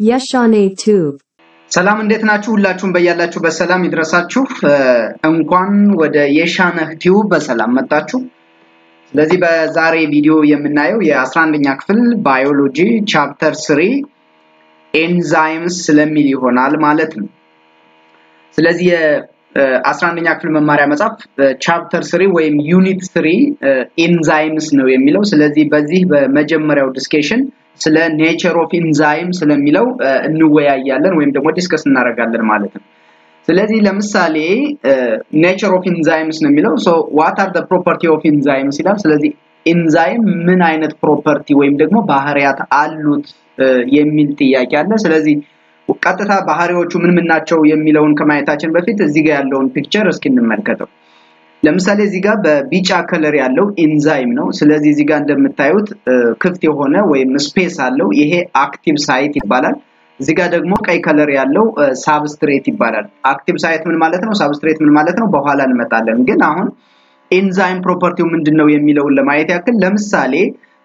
Yeshane Tube. ሰላም እንዴት ናችሁ? ሁላችሁም በያላችሁ በሰላም ይድረሳችሁ። እንኳን ወደ የሻነህ ቲዩብ በሰላም መጣችሁ። ስለዚህ በዛሬ ቪዲዮ የምናየው የ11ኛ ክፍል ባዮሎጂ chapter three enzymes ስለሚል ይሆናል ማለት ነው። ስለዚህ የ11ኛ ክፍል መማሪያ መጽሐፍ chapter three ወይም unit three enzymes ነው የሚለው። ስለዚህ በዚህ በመጀመሪያው discussion ስለ nature of enzyme ስለሚለው እንወያያለን ወይም ደግሞ discuss እናደርጋለን ማለት ነው። ስለዚህ ለምሳሌ nature of enzymes ነው የሚለው so what are property of enzymes ይላል። ስለዚህ ኢንዛይም ምን አይነት property ወይም ደግሞ ባህሪያት አሉት የሚል ጥያቄ አለ። ስለዚህ ቀጥታ ባህሪዎቹ ምን ምን ናቸው የሚለውን ከማየታችን በፊት እዚህ ጋር ያለውን picture እስኪ እንመልከተው። ለምሳሌ እዚህ ጋር በቢጫ color ያለው ኢንዛይም ነው። ስለዚህ እዚህ ጋር እንደምታዩት ክፍት የሆነ ወይም space አለው። ይሄ active site ይባላል። እዚህ ጋር ደግሞ ቀይ color ያለው substrate ይባላል። active site ምን ማለት ነው? substrate ምን ማለት ነው? በኋላ እንመጣለን። ግን አሁን enzyme property ው ምንድን ነው የሚለውን ለማየት ያክል ለምሳሌ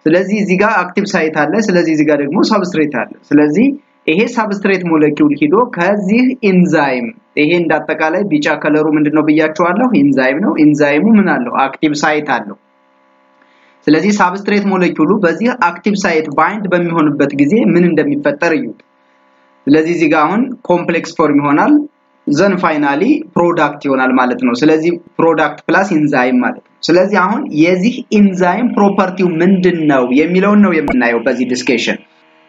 ስለዚህ እዚህ ጋር active site አለ። ስለዚህ እዚህ ጋር ደግሞ substrate አለ። ስለዚህ ይሄ substrate molecule ሂዶ ከዚህ ኢንዛይም ይሄ እንዳጠቃላይ ቢጫ color ኡ ምንድነው ብያቸዋለሁ? ኢንዛይም ነው። ኢንዛይሙ ምን አለው? active site አለው። ስለዚህ substrate molecule ኡ በዚህ active site bind በሚሆንበት ጊዜ ምን እንደሚፈጠር እዩት። ስለዚህ እዚህ ጋር አሁን complex form ይሆናል። then finally product ይሆናል ማለት ነው። ስለዚህ product plus enzyme ማለት ነው። ስለዚህ አሁን የዚህ enzyme property ው ምንድን ነው የሚለውን ነው የምናየው በዚህ discussion።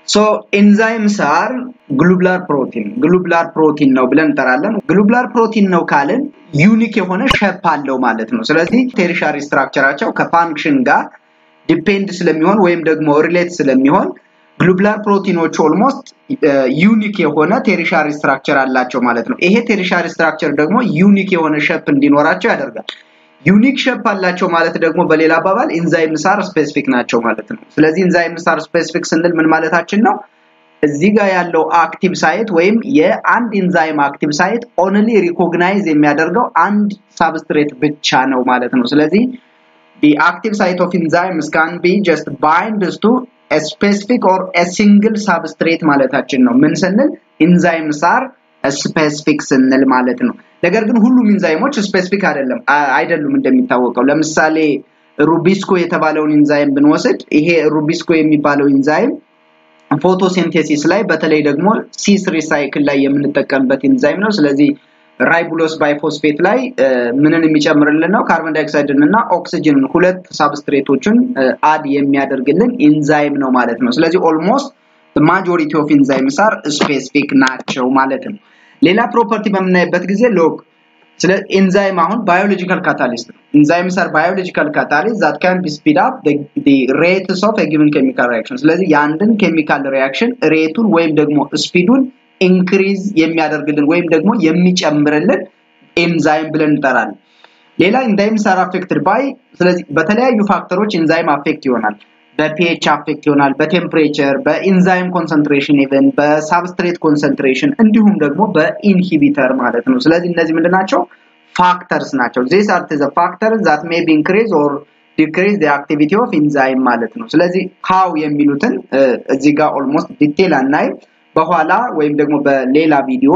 So enzymes are globular protein globular protein ነው ብለን እንጠራለን። globular protein ነው ካልን unique የሆነ shape አለው ማለት ነው። ስለዚህ tertiary structure ኣቸው ከ function ጋር depend ስለሚሆን ወይም ደግሞ relate ስለሚሆን globular protein ኦች almost unique የሆነ tertiary structure አላቸው ማለት ነው። ይሄ tertiary structure ደግሞ unique የሆነ shape እንዲኖራቸው ያደርጋል። unique shape አላቸው ማለት ደግሞ በሌላ አባባል enzymes are specific ናቸው ማለት ነው። ስለዚህ enzymes are specific ስንል ምን ማለታችን ነው? እዚህ ጋር ያለው active site ወይም የአንድ enzyme active site only recognize የሚያደርገው አንድ substrate ብቻ ነው ማለት ነው። ስለዚህ the active site of enzymes can be just binds to a specific or a ማለታችን ነው። ምን ስንል enzymes are specific ስንል ማለት ነው። ነገር ግን ሁሉም enzyme ኦች specific አይደለም አይደሉም እንደሚታወቀው። ለምሳሌ RuBisCO የተባለውን ኢንዛይም ብንወስድ ይሄ RuBisCO የሚባለው enzyme photosynthesis ላይ በተለይ ደግሞ C3 cycle ላይ የምንጠቀምበት ኢንዛይም ነው። ስለዚህ ribulose bisphosphate ላይ ምንን የሚጨምርልን ነው? carbon dioxide ን እና ኦክሲጅንን ሁለት substrate ኦችን add የሚያደርግልን ኢንዛይም ነው ማለት ነው። ስለዚህ almost majority of enzymes are specific ናቸው ማለት ነው። ሌላ property በምናይበት ጊዜ ሎግ ስለ ኢንዛይም አሁን biological catalyst ነው። Enzymes are biological catalyst that can be speed up the rates of given chemical reaction። ስለዚህ የአንድን chemical reaction rate ኡን ወይም ደግሞ speed ኡን increase የሚያደርግልን ወይም ደግሞ የሚጨምርልን ኤንዛይም ብለን እንጠራለን። ሌላ enzymes are affected by ስለዚህ በተለያዩ ፋክተሮች ኢንዛይም አፌክት ይሆናል። በፒኤች አፌክት ይሆናል፣ በቴምፕሬቸር፣ በኢንዛይም ኮንሰንትሬሽን ኢቨን በሳብስትሬት ኮንሰንትሬሽን እንዲሁም ደግሞ በ inhibitor ማለት ነው። ስለዚህ እነዚህ ምንድን ናቸው? factors ናቸው። These are the factors that may be increase or decrease activity of enzyme ማለት ነው። ስለዚህ how የሚሉትን እዚህ ጋር almost detail እናያለን በኋላ ወይም ደግሞ በሌላ ቪዲዮ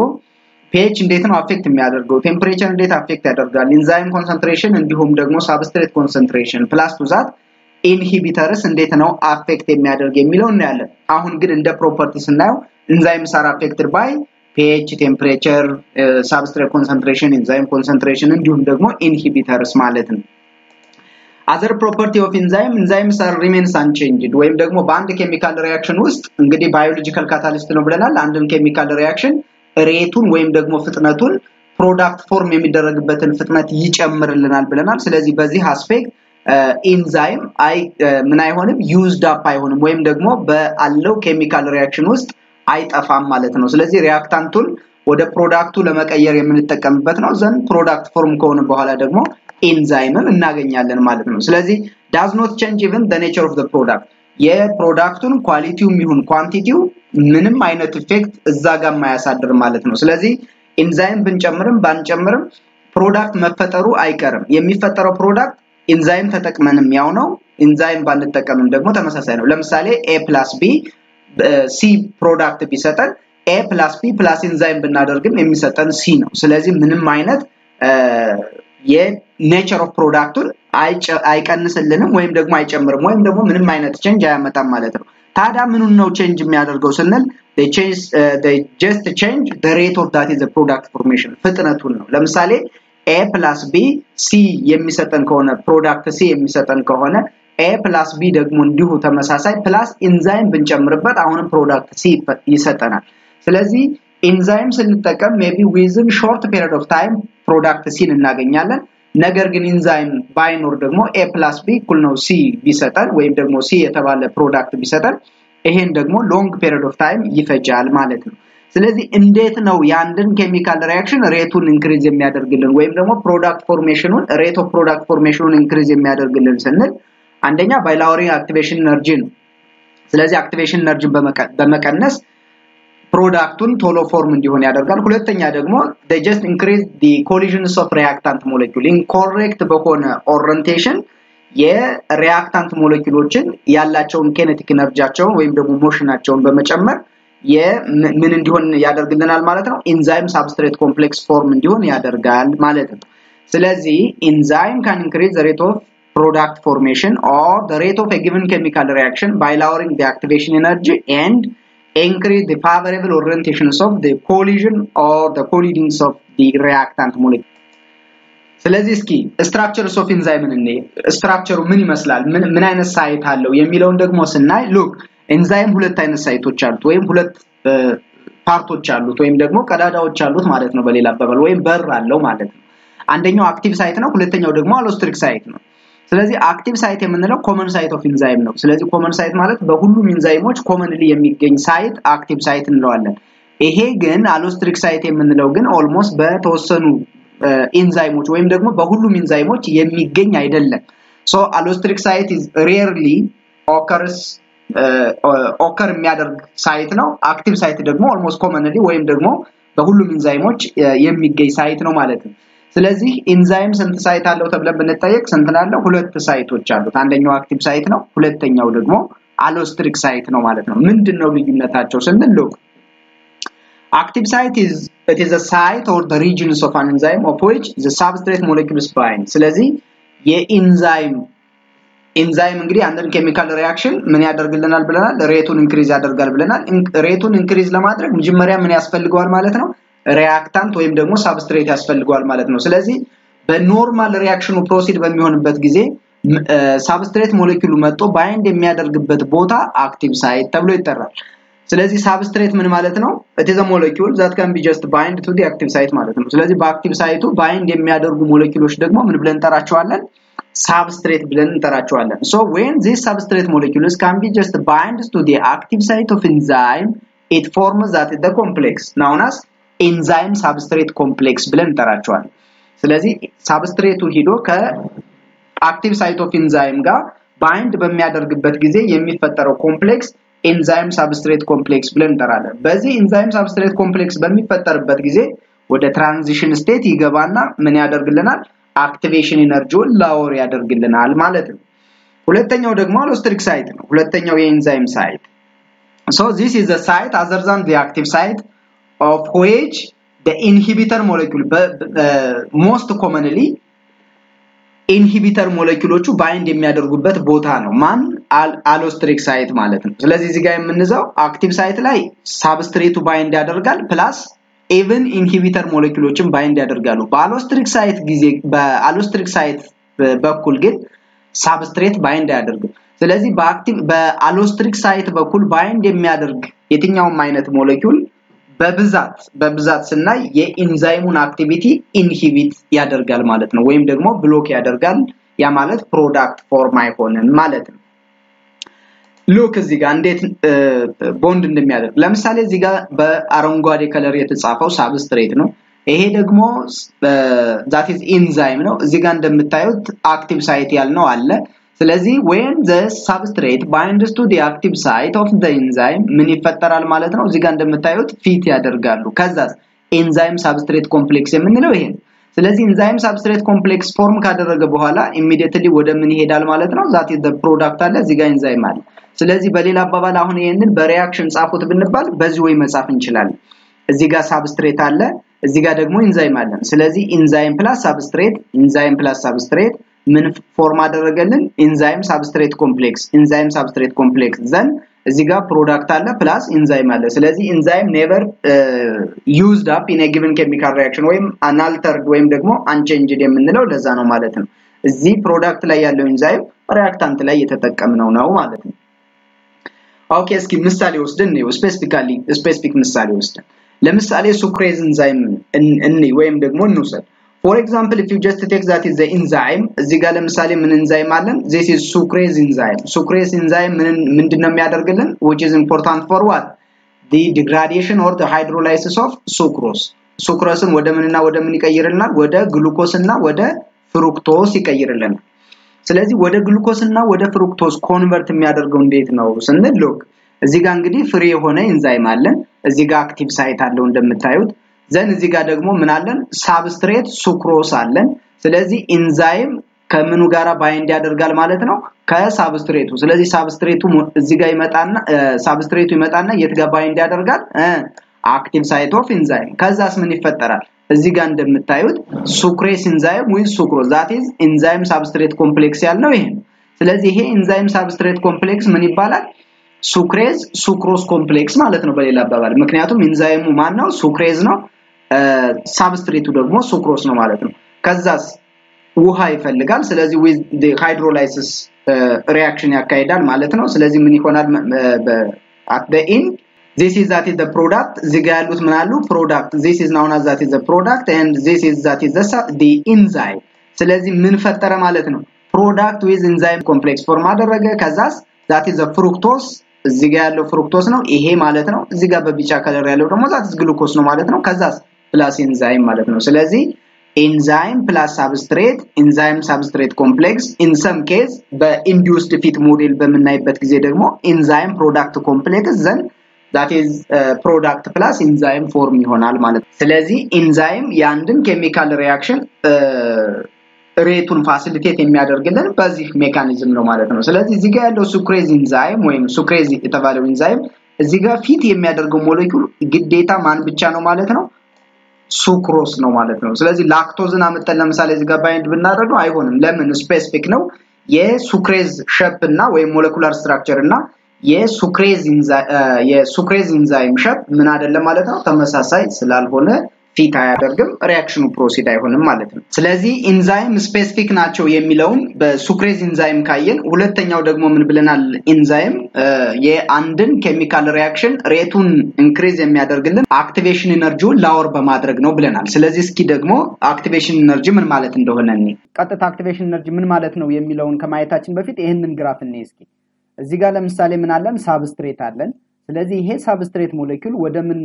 pH እንዴት ነው affect የሚያደርገው፣ temperature እንዴት affect ያደርጋል፣ enzyme concentration እንዲሁም ደግሞ substrate concentration plus to that inhibitors እንዴት ነው affect የሚያደርግ የሚለው እናያለን። አሁን ግን እንደ property ስናየው enzymes are affected by pH፣ temperature፣ substrate concentration፣ enzyme concentration እንዲሁም ደግሞ inhibitors ማለት ነው። Other property of enzyme enzymes are remains unchanged ወይም ደግሞ በአንድ chemical reaction ውስጥ እንግዲህ biological catalyst ነው ብለናል። አንድን chemical reaction rate ኡን ወይም ደግሞ ፍጥነቱን product form የሚደረግበትን ፍጥነት ይጨምርልናል ብለናል። ስለዚህ በዚህ aspect enzyme አይ ምን አይሆንም used up አይሆንም ወይም ደግሞ በአለው chemical reaction ውስጥ አይጠፋም ማለት ነው። ስለዚህ reactant ኡን ወደ product ኡ ለመቀየር የምንጠቀምበት ነው። then product form ከሆነ በኋላ ደግሞ ኤንዛይምም እናገኛለን ማለት ነው። ስለዚህ ዳዝ ኖት ቼንጅ ኢቨን ዘ ኔቸር ኦፍ ፕሮዳክት የፕሮዳክቱን ኳሊቲውም ይሁን ኳንቲቲው ምንም አይነት effect እዛ ጋር የማያሳድር ማለት ነው። ስለዚህ ኤንዛይም ብንጨምርም ባንጨምርም product መፈጠሩ አይቀርም። የሚፈጠረው product enzyme ተጠቅመንም ያው ነው፣ ኢንዛይም ባንጠቀምም ደግሞ ተመሳሳይ ነው። ለምሳሌ A plus B C product ቢሰጠን A plus B plus enzyme ብናደርግም የሚሰጠን C ነው። ስለዚህ ምንም አይነት የ nature of product ኡን አይቀንስልንም ወይም ደግሞ አይጨምርም ወይም ደግሞ ምንም አይነት change አያመጣም ማለት ነው። ታዲያ ምኑን ነው change የሚያደርገው ስንል just change rate of that product formation ፍጥነቱን ነው። ለምሳሌ A plus B C የሚሰጠን ከሆነ product C የሚሰጠን ከሆነ A plus B ደግሞ እንዲሁ ተመሳሳይ plus enzyme ብንጨምርበት አሁንም product C ይሰጠናል። ስለዚህ ኢንዛይም ስንጠቀም maybe within short period of time product C ን እናገኛለን። ነገር ግን ኢንዛይም ባይኖር ደግሞ A plus B እኩል ነው C ቢሰጠን ወይም ደግሞ C የተባለ product ቢሰጠን ይሄን ደግሞ long period of time ይፈጃል ማለት ነው። ስለዚህ እንዴት ነው የአንድን chemical reaction rate ኡን increase የሚያደርግልን ወይም ደግሞ product formation ኡን rate of product formation ኡን increase የሚያደርግልን ስንል አንደኛ by lowering activation energy ነው። ስለዚህ activation energy ን በመቀነስ product ኡን ቶሎ form እንዲሆን ያደርጋል። ሁለተኛ ደግሞ ጀስት ኢንክሪዝ ዲ ኮሊዥንስ ኦፍ ሪያክታንት ሞለኪውል ኢንኮሬክት በሆነ ኦሪንቴሽን የሪያክታንት ሞለኪውሎችን ያላቸውን ኬኔቲክ ኤነርጂያቸውን ወይም ደግሞ ሞሽናቸውን በመጨመር ምን እንዲሆን ያደርግልናል ማለት ነው። enzyme substrate complex form እንዲሆን ያደርጋል ማለት ነው። ስለዚህ enzyme can increase rate of formation or the rate of a given chemical reaction by lowering the activation energy and increase the favorable orientations of the collision or the collidings of the reactant molecule ስለዚህ እስኪ structures of enzyme ን እኔ structure ኡ ምን ይመስላል ምን ምን አይነት site አለው የሚለውን ደግሞ ስናይ look enzyme ሁለት አይነት site ኦች አሉት ወይም ሁለት part ኦች አሉት ወይም ደግሞ ቀዳዳዎች አሉት ማለት ነው በሌላ አባባል ወይም በር አለው ማለት ነው አንደኛው active site ነው ሁለተኛው ደግሞ allosteric site ነው ስለዚህ active site የምንለው common site of enzyme ነው። ስለዚህ common site ማለት በሁሉም enzyme ኦች commonly የሚገኝ site active site እንለዋለን። ይሄ ግን allosteric site የምንለው ግን almost በተወሰኑ ኢንዛይሞች ወይም ደግሞ በሁሉም ኢንዛይሞች የሚገኝ አይደለም። so allosteric site is rarely occurs occur የሚያደርግ site ነው። active site ደግሞ almost commonly ወይም ደግሞ በሁሉም ኢንዛይሞች የሚገኝ site ነው ማለት ነው። ስለዚህ ኢንዛይም ስንት site አለው ተብለን ብንጠየቅ ስንት ላለው ሁለት site ኦች አሉት። አንደኛው active site ነው፣ ሁለተኛው ደግሞ allosteric site ነው ማለት ነው። ምንድን ነው ልዩነታቸው ስንል look active site is it is a site or the regions of an enzyme of which the ስለዚህ የ enzyme enzyme እንግዲህ አንድን chemical reaction ምን ያደርግልናል ብለናል? rate ኡን increase ያደርጋል ብለናል። rate ኡን increase ለማድረግ መጀመሪያ ምን ያስፈልገዋል ማለት ነው? reactant ወይም ደግሞ substrate ያስፈልገዋል ማለት ነው። ስለዚህ በ normal reaction ኡ proceed በሚሆንበት ጊዜ substrate molecule ኡ መጥቶ bind የሚያደርግበት ቦታ active site ተብሎ ይጠራል። ስለዚህ substrate ምን ማለት ነው? a molecule that can be just bind to the active site ማለት ነው። ስለዚህ በ active site ኡ bind የሚያደርጉ ሞሌኪሎች ደግሞ ምን ብለን እንጠራቸዋለን substrate ብለን እንጠራቸዋለን። When these substrate molecules can be just bind to the active site of enzyme it forms that the complex known as enzyme substrate complex ብለን እንጠራቸዋለን። ስለዚህ substrate ኡ ሂዶ ከ active site of enzyme ጋር bind በሚያደርግበት ጊዜ የሚፈጠረው complex enzyme substrate complex ብለን እንጠራለን። በዚህ enzyme substrate complex በሚፈጠርበት ጊዜ ወደ transition state ይገባና ምን ያደርግልናል activation energy ውን lower ያደርግልናል ማለት ነው። ሁለተኛው ደግሞ allosteric site ነው። ሁለተኛው የ enzyme site። So this is the site other than the active site of which the inhibitor molecule inhibitor molecule ኦቹ bind የሚያደርጉበት ቦታ ነው። ማን? allosteric site ማለት ነው። ስለዚህ እዚህ ጋር የምንዘው active site ላይ substrate ኡ bind ያደርጋል plus ኢቭን ኢንሂቢተር ሞለኪውሎችን ባይንድ ያደርጋሉ። በአሎስትሪክ ሳይት ጊዜ በአሎስትሪክ ሳይት በኩል ግን ሳብስትሬት ባይንድ አያደርግም። ስለዚህ በአሎስትሪክ ሳይት በኩል ባይንድ የሚያደርግ የትኛውም አይነት ሞለኪውል በብዛት በብዛት ስናይ የ enzyme ኡን activity inhibit ያደርጋል ማለት ነው። ወይም ደግሞ block ያደርጋል። ያ ማለት product form አይሆንም ማለት ነው look እዚህ ጋር እንዴት bind እንደሚያደርግ። ለምሳሌ እዚህ ጋር በአረንጓዴ color የተጻፈው substrate ነው። ይሄ ደግሞ that is enzyme ነው። እዚህ ጋር እንደምታዩት active site ያልነው አለ። ስለዚህ the substrate binds to the active site of the enzyme ምን ይፈጠራል ማለት ነው? እዚህ ጋር እንደምታዩት fit ያደርጋሉ። ከዛ enzyme substrate complex የምንለው ይሄ ስለዚህ enzyme substrate complex form ካደረገ በኋላ immediately ወደ ምን ይሄዳል ማለት ነው? that is product አለ እዚህ ጋር ኢንዛይም አለ። ስለዚህ በሌላ አባባል አሁን ይሄንን በ reaction ጻፉት ብንባል በዚህ ወይ መጻፍ እንችላለን። እዚህ ጋር substrate አለ እዚህ ጋር ደግሞ ኢንዛይም አለን ስለዚህ enzyme plus substrate enzyme plus substrate ምን form አደረገልን? enzyme substrate complex enzyme substrate complex then እዚህ ጋር product አለ plus enzyme አለ. ስለዚህ enzyme never used up in given chemical reaction ወይም unaltered ወይም ደግሞ unchanged የምንለው ለዛ ነው ማለት ነው። እዚህ product ላይ ያለው enzyme reactant ላይ የተጠቀምነው ነው ማለት ነው። okay እስኪ ምሳሌ ወስደን ነው specifically specific ምሳሌ ወስደን ለምሳሌ sucrase enzyme እኒ ወይም ደግሞ እንውሰድ for example if you just take that is the enzyme እዚህ ጋር ለምሳሌ ምን ኢንዛይም አለን? this is sucrase enzyme sucrase enzyme ምን ምንድነው የሚያደርግልን? Which is important for what? The degradation or the hydrolysis of sucrose. sucrose ን ወደ ምንና ወደ ምን ይቀይርልናል? ወደ ግሉኮስ እና ወደ fructose ይቀይርልናል። ስለዚህ ወደ ግሉኮስ እና ወደ fructose convert የሚያደርገው እንዴት ነው ስንል look እዚህ ጋር እንግዲህ free የሆነ ኢንዛይም አለን። እዚህ ጋር active site አለው እንደምታዩት then እዚህ ጋር ደግሞ ምን አለን? substrate sucrose አለን። ስለዚህ ኢንዛይም ከምኑ ጋራ bind ያደርጋል ማለት ነው? ከ substrate ኡ ስለዚህ substrate ኡ እዚህ ጋር ይመጣና substrate ኡ ይመጣና የት ጋር bind ያደርጋል? active site of enzyme ከዛስ ምን ይፈጠራል? እዚህ ጋር እንደምታዩት sucrase enzyme with sucrose that is enzyme substrate complex ያልነው ይሄ ስለዚህ ይሄ enzyme substrate complex ምን ይባላል? sucrase sucrose complex ማለት ነው በሌላ አባባል። ምክንያቱም ኢንዛይሙ ማን ነው? sucrase ነው substrate ኡ ደግሞ sucrose ነው ማለት ነው። ከዛስ ውሃ ይፈልጋል። ስለዚህ ዊዝ hydrolysis reaction ያካሂዳል ማለት ነው። ስለዚህ ምን ይሆናል? is that is the product እዚህ ያሉት ምን product and this is that is the, the enzyme ስለዚህ ምን ፈጠረ ማለት ነው? product with enzyme complex form አደረገ። ከዛስ is the fructose እዚህ ያለው fructose ነው። ይሄ ማለት ነው። እዚህ በቢጫ color ያለው ደግሞ that glucose ነው ማለት ነው። ከዛስ plus enzyme ማለት ነው። ስለዚህ enzyme plus substrate enzyme substrate complex in some case በ induced fit model በምናይበት ጊዜ ደግሞ enzyme product complex then that is product plus enzyme form ይሆናል ማለት ነው። ስለዚህ ኢንዛይም የአንድን chemical reaction rate ኡን facilitate የሚያደርግልን በዚህ mechanism ነው ማለት ነው። ስለዚህ እዚህ ጋር ያለው sucrase enzyme ወይም sucrase የተባለው ኢንዛይም እዚህ ጋር fit የሚያደርገው ሞሌኩል ግዴታ ማን ብቻ ነው ማለት ነው sucrose ነው ማለት ነው። ስለዚህ ላክቶዝን አመጠን ለምሳሌ እዚህ ጋር bind ብናደርገው አይሆንም። ለምን? specific ነው። የ sucrase shape እና ወይም molecular structure እና የ sucrase enzyme shape ምን አይደለም ማለት ነው? ተመሳሳይ ስላልሆነ fit አያደርግም reaction ኑ proceed አይሆንም ማለት ነው። ስለዚህ enzyme specific ናቸው የሚለውን በ sucrase enzyme ካየን ሁለተኛው ደግሞ ምን ብለናል? ኢንዛይም የአንድን chemical reaction rate ኡን increase የሚያደርግልን activation energy ውን lower በማድረግ ነው ብለናል። ስለዚህ እስኪ ደግሞ activation energy ምን ማለት እንደሆነ እኔ ቀጥታ activation energy ምን ማለት ነው የሚለውን ከማየታችን በፊት ይህንን graph እንይ እስኪ። እዚህ ጋር ለምሳሌ ምን አለን? substrate አለን ስለዚህ ይሄ substrate molecule ወደ ምን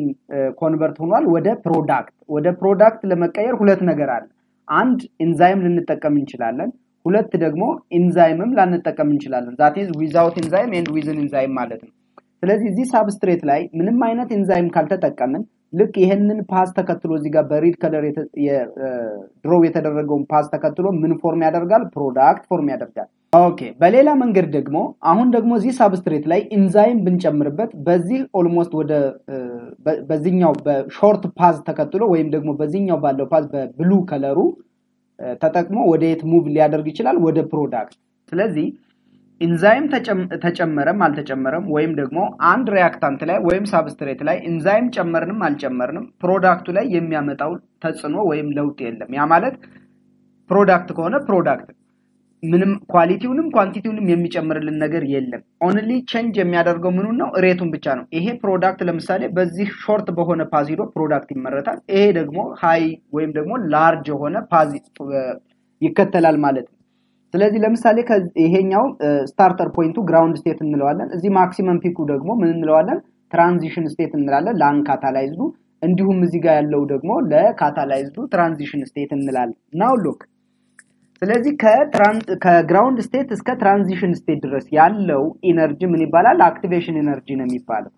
convert ሆኗል? ወደ product ወደ product ለመቀየር ሁለት ነገር አለ። አንድ ኢንዛይም ልንጠቀም እንችላለን ሁለት ደግሞ ኢንዛይምም ላንጠቀም እንችላለን። that is without enzyme and with an enzyme ማለት ነው። ስለዚህ እዚህ substrate ላይ ምንም አይነት ኢንዛይም ካልተጠቀምን ልክ ይህንን path ተከትሎ እዚህ ጋር በ red color draw የተደረገውን path ተከትሎ ምን form ያደርጋል? product form ያደርጋል okay በሌላ መንገድ ደግሞ አሁን ደግሞ እዚህ substrate ላይ ኢንዛይም ብንጨምርበት በዚህ almost ወደ በዚህኛው በ short path ተከትሎ ወይም ደግሞ በዚህኛው ባለው path በ blue color ኡ ተጠቅሞ ወደ የት move ሊያደርግ ይችላል? ወደ product። ስለዚህ ኢንዛይም ተጨመረም አልተጨመረም ወይም ደግሞ አንድ reactant ላይ ወይም substrate ላይ ኢንዛይም ጨመርንም አልጨመርንም product ኡ ላይ የሚያመጣው ተጽዕኖ ወይም ለውጥ የለም። ያ ማለት product ከሆነ product ምንም quality ውንም quantity ውንም የሚጨምርልን ነገር የለም። only change የሚያደርገው ምኑን ነው? rate ኡን ብቻ ነው። ይሄ product ለምሳሌ በዚህ short በሆነ path ሂዶ product ይመረታል። ይሄ ደግሞ high ወይም ደግሞ large የሆነ path ይከተላል ማለት ነው። ስለዚህ ለምሳሌ ይሄኛው starter point ኡ ground state እንለዋለን። እዚህ maximum peak ኡ ደግሞ ምን እንለዋለን? transition state እንላለን። ለ uncatalyzed ኡ እንዲሁም እዚህ ጋር ያለው ደግሞ ለ catalyzed ኡ transition state እንላለን። now look ስለዚህ ከ ground state እስከ transition state ድረስ ያለው energy ምን ይባላል activation energy ነው የሚባለው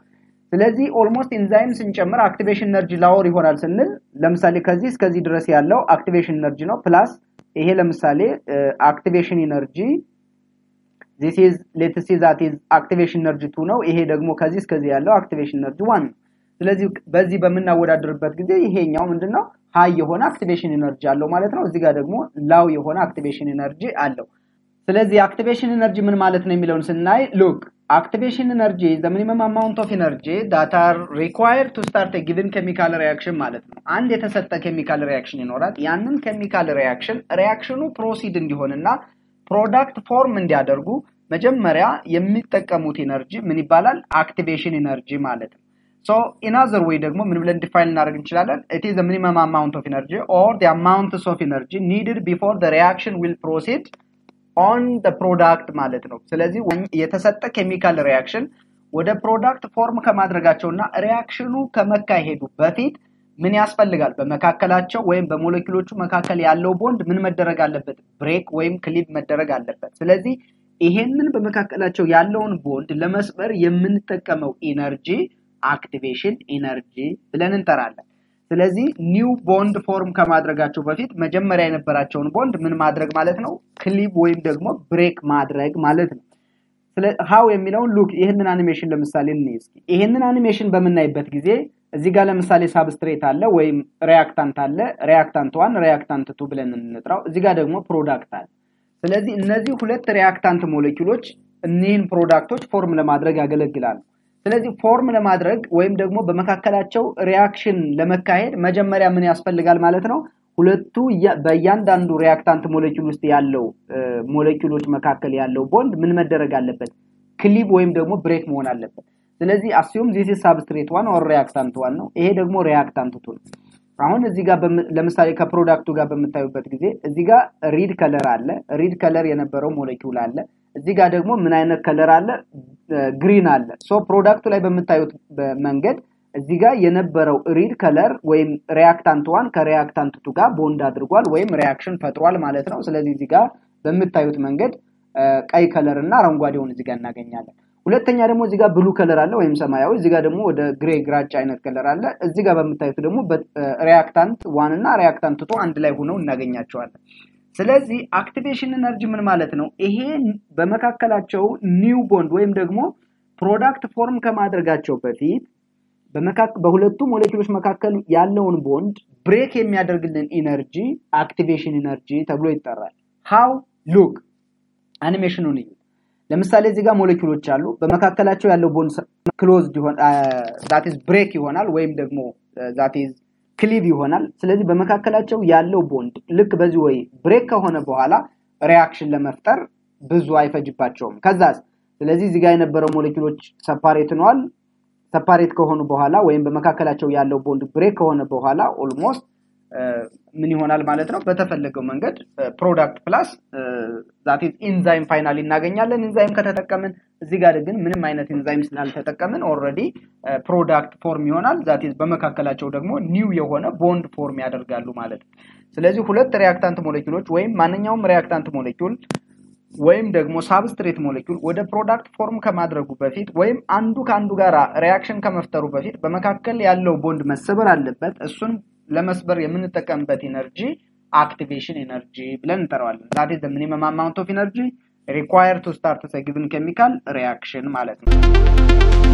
ስለዚህ almost enzyme ስንጨምር activation energy lower ይሆናል ስንል ለምሳሌ ከዚህ እስከዚህ ድረስ ያለው activation energy ነው plus ይሄ ለምሳሌ activation energy let's is activation energy two ነው። ይሄ ደግሞ ከዚህ እስከዚህ ያለው activation energy one ነው። ስለዚህ በዚህ በምናወዳደርበት ጊዜ ይሄኛው ምንድነው high የሆነ activation energy አለው ማለት ነው። እዚህ ጋር ደግሞ low የሆነ activation energy አለው። ስለዚህ activation energy ምን ማለት ነው የሚለውን ስናይ look activation energy the minimum amount of energy that are required to start a given chemical reaction ማለት ነው። አንድ የተሰጠ chemical reaction ይኖራል። ያንን chemical reaction reaction ኑ proceed እንዲሆንና product form እንዲያደርጉ መጀመሪያ የሚጠቀሙት energy ምን ይባላል? activation energy ማለት ነው። so in other way ደግሞ ምን ብለን define እናደርግ እንችላለን? it is minimum amount of energy or the amounts of energy needed before reaction will proceed on the product ማለት ነው። ስለዚህ የተሰጠ chemical reaction ወደ product form ከማድረጋቸው እና reaction ኑ ከመካሄዱ በፊት ምን ያስፈልጋል? በመካከላቸው ወይም በሞለኪሎቹ መካከል ያለው ቦንድ ምን መደረግ አለበት? break ወይም cleave መደረግ አለበት። ስለዚህ ይሄንን በመካከላቸው ያለውን ቦንድ ለመስበር የምንጠቀመው energy activation energy ብለን እንጠራለን። ስለዚህ new bond form ከማድረጋቸው በፊት መጀመሪያ የነበራቸውን ቦንድ ምን ማድረግ ማለት ነው? cleave ወይም ደግሞ break ማድረግ ማለት ነው። how የሚለውን look ይህንን አኒሜሽን ለምሳሌ እንይ እስኪ። ይህንን አኒሜሽን በምናይበት ጊዜ እዚህ ጋር ለምሳሌ substrate አለ ወይም reactant አለ። reactant one reactant two ብለን እንጥራው። እዚህ ጋር ደግሞ product አለ። ስለዚህ እነዚህ ሁለት reactant molecule ኦች እኒህን product ኦች form ለማድረግ ያገለግላሉ። ስለዚህ form ለማድረግ ወይም ደግሞ በመካከላቸው reaction ለመካሄድ መጀመሪያ ምን ያስፈልጋል ማለት ነው? ሁለቱ በእያንዳንዱ reactant molecule ውስጥ ያለው ሞሌኪሎች መካከል ያለው ቦንድ ምን መደረግ አለበት? cleave ወይም ደግሞ break መሆን አለበት። ስለዚህ assume this substrate one or reactant one ነው። ይሄ ደግሞ reactant two ነው። አሁን እዚህ ጋር ለምሳሌ ከ product ኡ ጋር በምታዩበት ጊዜ እዚህ ጋር red color አለ። red color የነበረው ሞሌኪውል አለ። እዚህ ጋር ደግሞ ምን አይነት color አለ? green አለ። so product ኡ ላይ በምታዩት መንገድ እዚህ ጋር የነበረው red color ወይም reactant one ከ reactant two ጋር ቦንድ አድርጓል ወይም reaction ፈጥሯል ማለት ነው። ስለዚህ እዚህ ጋር በምታዩት መንገድ ቀይ color እና አረንጓዴውን እዚህ ጋር እናገኛለን። ሁለተኛ ደግሞ እዚህ ጋር blue color አለ ወይም ሰማያዊ፣ እዚህ ጋር ደግሞ ወደ gray ግራጫ አይነት color አለ። እዚህ ጋር በምታዩት ደግሞ reactant one እና reactant two አንድ ላይ ሆነው እናገኛቸዋለን። ስለዚህ activation energy ምን ማለት ነው? ይሄ በመካከላቸው new bond ወይም ደግሞ product form ከማድረጋቸው በፊት በሁለቱ ሞሌኪሎች መካከል ያለውን bond break የሚያደርግልን energy activation energy ተብሎ ይጠራል። how look animation ኡን እዩ። ለምሳሌ እዚህ ጋር ሞሌኪሎች አሉ። በመካከላቸው ያለው bond closed that is break ይሆናል ወይም ደግሞ that is cleave ይሆናል። ስለዚህ በመካከላቸው ያለው ቦንድ ልክ በዚህ ወይ break ከሆነ በኋላ reaction ለመፍጠር ብዙ አይፈጅባቸውም። ከዛስ ስለዚህ እዚህ ጋር የነበረው molecule ኦች separate ሆነዋል። separate ከሆኑ በኋላ ወይም በመካከላቸው ያለው bond break ከሆነ በኋላ almost ምን ይሆናል ማለት ነው? በተፈለገው መንገድ product plus that enzyme final እናገኛለን። ኢንዛይም ከተጠቀምን እዚህ ጋር ግን ምንም አይነት ኢንዛይም ስላልተጠቀምን already product form ይሆናል። that በመካከላቸው ደግሞ new የሆነ bond form ያደርጋሉ ማለት ነው። ስለዚህ ሁለት reactant molecule ኦች ወይም ማንኛውም reactant molecule ወይም ደግሞ substrate molecule ወደ product form ከማድረጉ በፊት ወይም አንዱ ከአንዱ ጋር reaction ከመፍጠሩ በፊት በመካከል ያለው ቦንድ መሰበር አለበት። እሱን ለመስበር የምንጠቀምበት energy activation energy ብለን እንጠራዋለን። that is minimum amount of energy require to start given chemical reaction ማለት ነው።